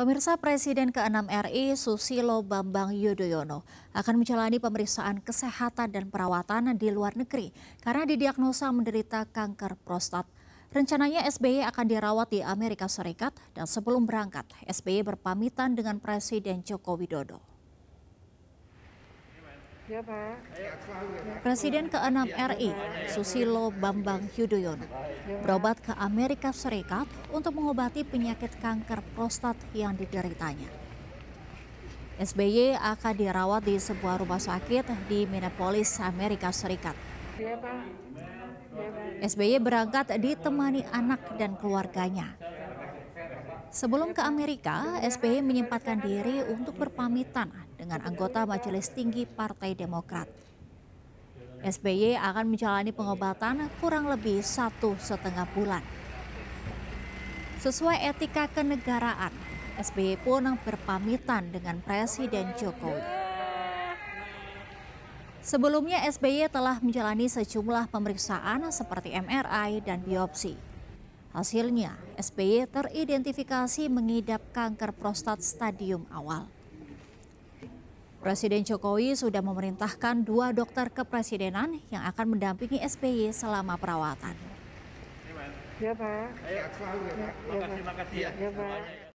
Pemirsa Presiden ke-6 RI Susilo Bambang Yudhoyono akan menjalani pemeriksaan kesehatan dan perawatan di luar negeri karena didiagnosa menderita kanker prostat. Rencananya SBY akan dirawat di Amerika Serikat dan sebelum berangkat, SBY berpamitan dengan Presiden Joko Widodo. Presiden ke-6 RI, Susilo Bambang Yudhoyono, berobat ke Amerika Serikat untuk mengobati penyakit kanker prostat yang dideritanya. SBY akan dirawat di sebuah rumah sakit di Minneapolis, Amerika Serikat. SBY berangkat ditemani anak dan keluarganya. Sebelum ke Amerika, SBY menyempatkan diri untuk berpamitan dengan anggota Majelis Tinggi Partai Demokrat. SBY akan menjalani pengobatan kurang lebih satu setengah bulan. Sesuai etika kenegaraan, SBY pun berpamitan dengan Presiden Jokowi. Sebelumnya SBY telah menjalani sejumlah pemeriksaan seperti MRI dan biopsi. Hasilnya, SBY teridentifikasi mengidap kanker prostat stadium awal. Presiden Jokowi sudah memerintahkan dua dokter kepresidenan yang akan mendampingi SBY selama perawatan. Ya, Pak. Ayo, selalu ya, Pak. Ya, Pak. Makasih, makasih ya. Ya, Pak.